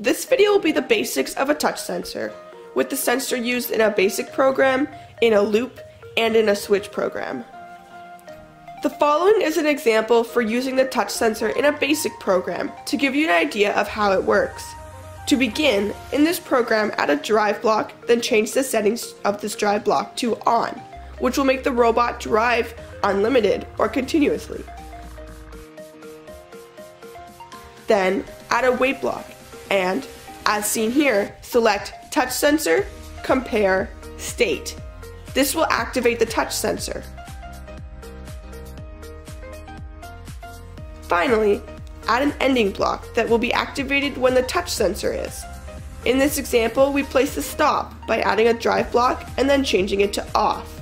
This video will be the basics of a touch sensor, with the sensor used in a basic program, in a loop, and in a switch program. The following is an example for using the touch sensor in a basic program to give you an idea of how it works. To begin, in this program add a drive block, then change the settings of this drive block to on, which will make the robot drive unlimited or continuously. Then add a wait block and, as seen here, select touch sensor, compare, state. This will activate the touch sensor. Finally, add an ending block that will be activated when the touch sensor is. In this example, we place the stop by adding a drive block and then changing it to off.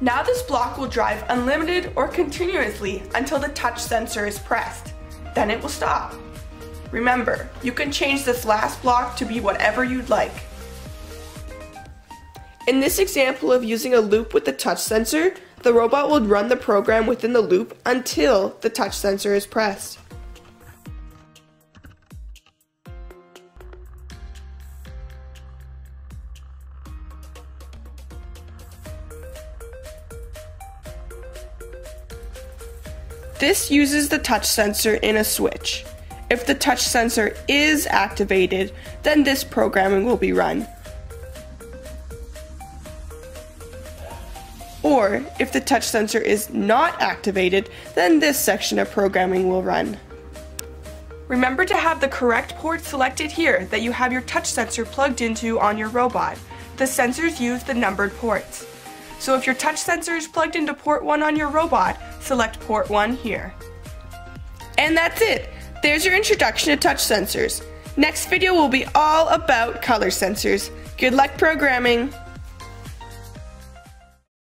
Now this block will drive unlimited or continuously until the touch sensor is pressed. Then it will stop. Remember, you can change this last block to be whatever you'd like. In this example of using a loop with the touch sensor, the robot will run the program within the loop until the touch sensor is pressed. This uses the touch sensor in a switch. If the touch sensor is activated, then this programming will be run. Or if the touch sensor is not activated, then this section of programming will run. Remember to have the correct port selected here that you have your touch sensor plugged into on your robot. The sensors use the numbered ports. So if your touch sensor is plugged into port 1 on your robot, select port 1 here. And that's it! There's your introduction to touch sensors. Next video will be all about color sensors. Good luck programming!